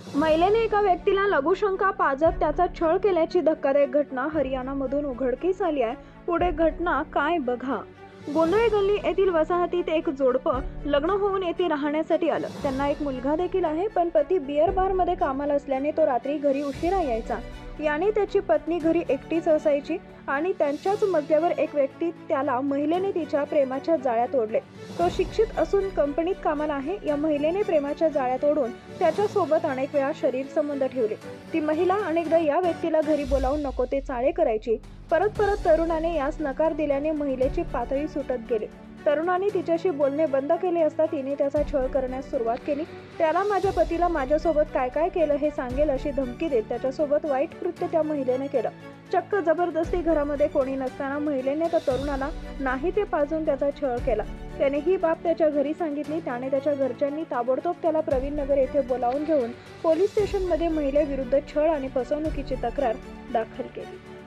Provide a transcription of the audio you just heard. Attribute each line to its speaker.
Speaker 1: महिलेने एका व्यक्तीला लघुशंका पाजत त्याचा छळ केल्याची धक्कादायक घटना हरियाणामधून उघडकीस आली आहे. पुढे घटना काय बघा. गोंधळे गल्ली येथील वसाहतीत एक जोडपं लग्न होऊन येथे राहण्यासाठी आलं. त्यांना एक मुलगा देखील आहे पण पती बिअर बारमध्ये कामाला असल्याने तो रात्री घरी उशिरा यायचा. याने त्याची पत्नी घरी एकटीच असायची. आणि त्यांच्याच मजल्यावर एक व्यक्ती त्याला महिलेने तिच्या प्रेमाच्या जाळ्यात ओढले. तो शिक्षित असून कंपनीत कामाला आहे या महिलेने प्रेमाच्या जाळ्यात ओढून त्याच्यासोबत अनेक वेळा शरीर संबंध ठेवले. ती महिला अनेकदा या व्यक्तीला घरी बोलावून नको ते चाळे करायची. परत परत तरुणाने यास नकार दिल्याने महिलेची पातळी सुटत गेली. तरुणाने तिच्याशी बोलणे बंद केले असता तिने त्याचा छळ करण्यास सुरुवात केली. त्याला माझ्या पतीला माझ्यासोबत काय काय केलं हे सांगेल अशी धमकी देत त्याच्यासोबत वाईट कृत्य त्या महिलेने केलं. चक्क जबरदस्ती घरामध्ये कोणी नसताना महिलेने त्या तरुणाला नाही ते पाजून त्याचा छळ केला. त्याने ही बाब त्याच्या घरी सांगितली. त्याने त्याच्या घरच्यांनी ताबडतोब त्याला प्रवीण नगर येथे बोलावून घेऊन पोलीस स्टेशनमध्ये महिलेविरुद्ध छळ आणि फसवणुकीची तक्रार दाखल केली.